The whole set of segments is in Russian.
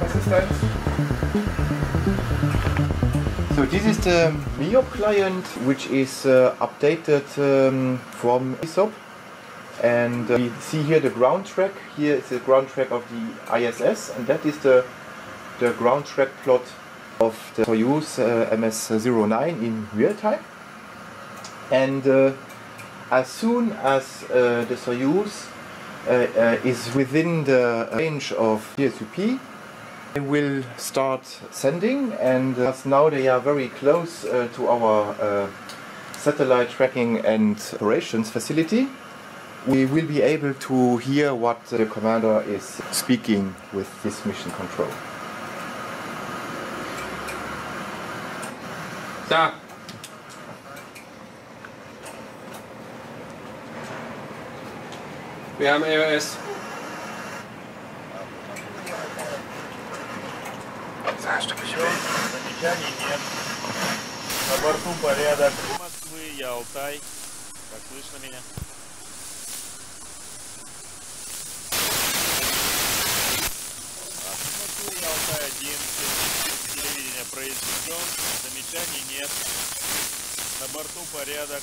Was ist deins? So this is the MIOP client which is uh, updated um, from ISOP and uh, we see here the ground track. Here is the ground track of the ISS and that is the the ground track plot of the Soyuz uh, MS-09 in real time. And uh, as soon as uh, the Soyuz uh, is within the range of DSUP they will start sending, and uh, now they are very close uh, to our uh, satellite tracking and operations facility. We will be able to hear what the commander is speaking with this mission control. Da. Wir haben EOS. Замечаний нет. На борту порядок. Москвы, я Алтай. Как слышно меня? Москвы, я Алтай 1. Телевидение произведен. Замечаний нет. На борту порядок.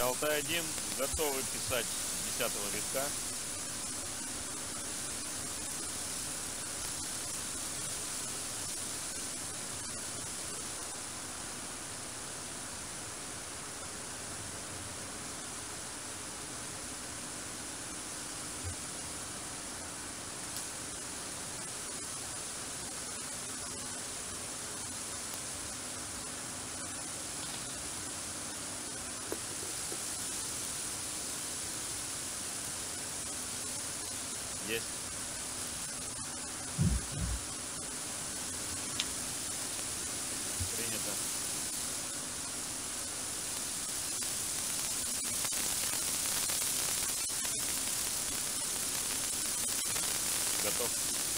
Ялта-1 готовы писать с 10 витка. Есть. Принято. Готов.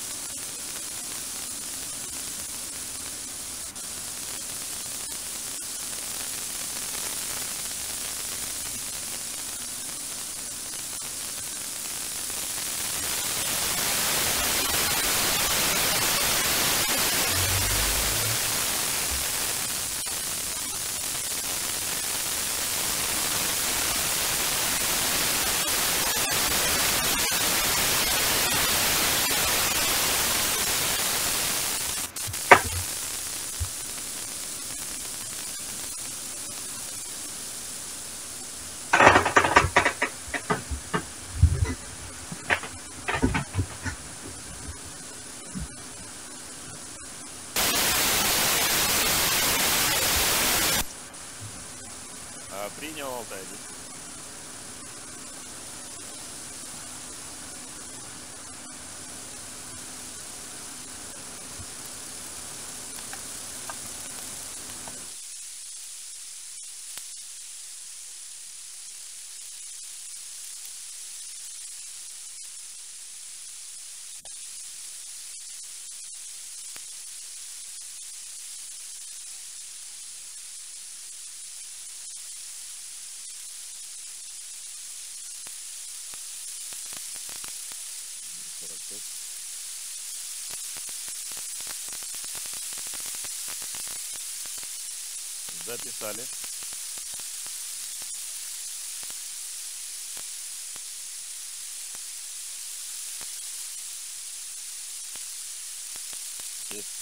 Пять. Записали. Есть.